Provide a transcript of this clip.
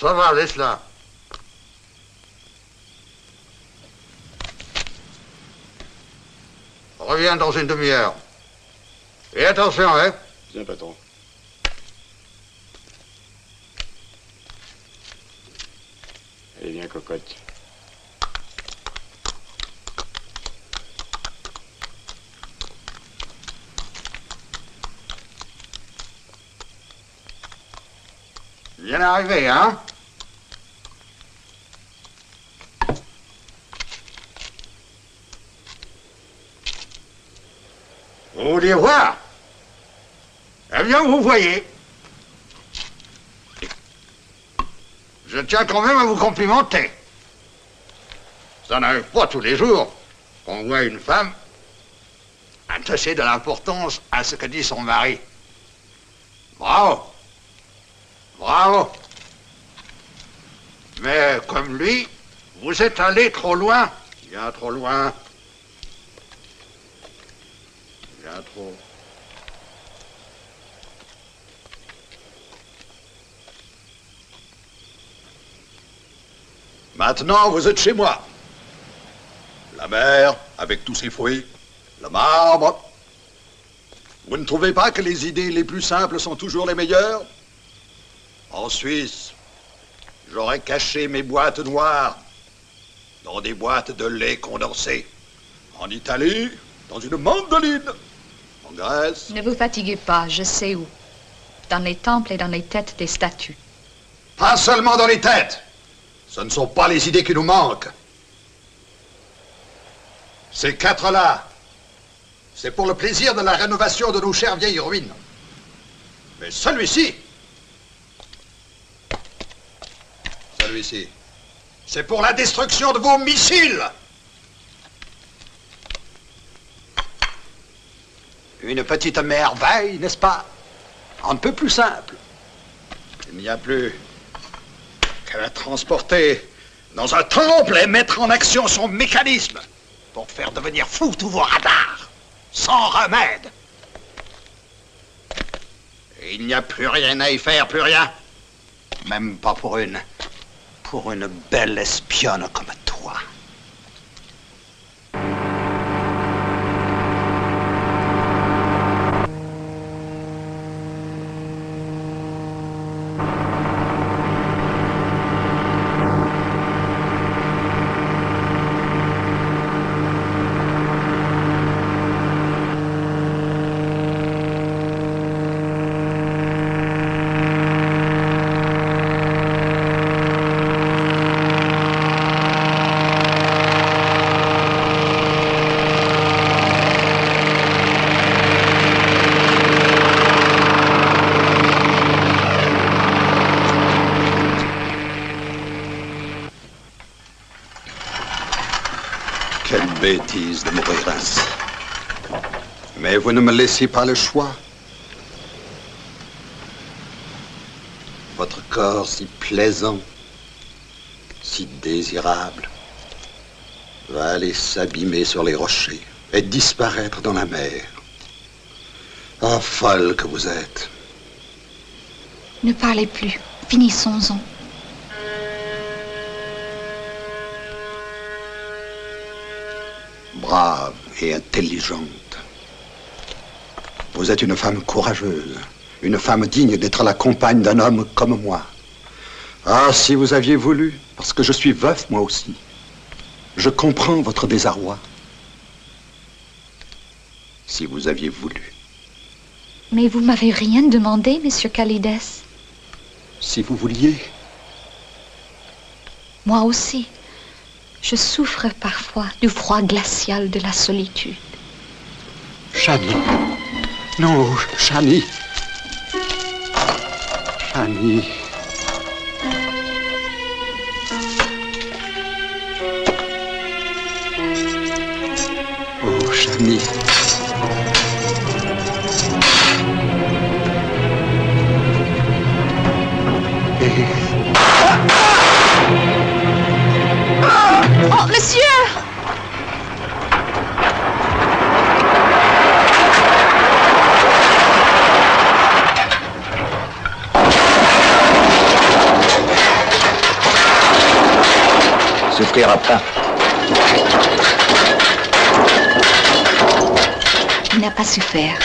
Ça va, laisse-la. Reviens dans une demi-heure. Et attention, hein Bien, patron. Allez, viens, cocotte. Bien arrivé, hein Vous voulez voir? Eh bien, vous voyez. Je tiens quand même à vous complimenter. Ça n'arrive pas tous les jours qu'on voit une femme attacher de l'importance à ce que dit son mari. Bravo. Bravo. Mais comme lui, vous êtes allé trop loin. Bien trop loin. Maintenant, vous êtes chez moi. La mer, avec tous ses fruits, le marbre. Vous ne trouvez pas que les idées les plus simples sont toujours les meilleures? En Suisse, j'aurais caché mes boîtes noires dans des boîtes de lait condensé. En Italie, dans une mandoline. En Grèce, Ne vous fatiguez pas, je sais où. Dans les temples et dans les têtes des statues. pas seulement dans les têtes. Ce ne sont pas les idées qui nous manquent. Ces quatre-là, c'est pour le plaisir de la rénovation de nos chères vieilles ruines. Mais celui-ci, celui-ci, c'est pour la destruction de vos missiles. Une petite merveille, n'est-ce pas? Un peu plus simple. Il n'y a plus qu'à la transporter dans un temple et mettre en action son mécanisme pour faire devenir fou tous vos radars, sans remède. Et il n'y a plus rien à y faire, plus rien. Même pas pour une... pour une belle espionne comme Quelle bêtise de mourir ainsi. Mais vous ne me laissez pas le choix. Votre corps si plaisant, si désirable, va aller s'abîmer sur les rochers et disparaître dans la mer. Ah, folle que vous êtes. Ne parlez plus. Finissons-en. Brave et intelligente. Vous êtes une femme courageuse, une femme digne d'être la compagne d'un homme comme moi. Ah, si vous aviez voulu, parce que je suis veuf moi aussi. Je comprends votre désarroi. Si vous aviez voulu, Mais vous m'avez rien demandé, monsieur Calides. si vous vouliez, Moi aussi. Je souffre parfois du froid glacial de la solitude. Chani. Non, Chani. Chani. Oh, Chani. Souffrira pas. Il n'a pas souffert.